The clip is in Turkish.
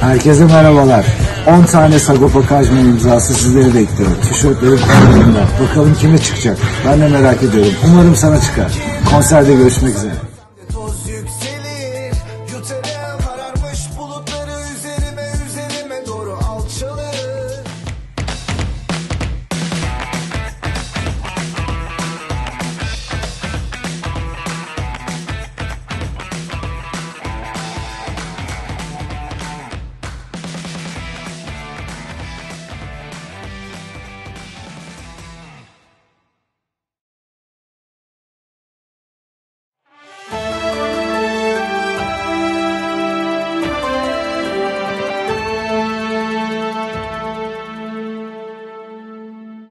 Herkese merhabalar. 10 tane Sagopa Kajmer imzası sizleri bekliyor. Tişörtlerim kanalında. Bakalım kime çıkacak? Ben de merak ediyorum. Umarım sana çıkar. Konserde görüşmek üzere.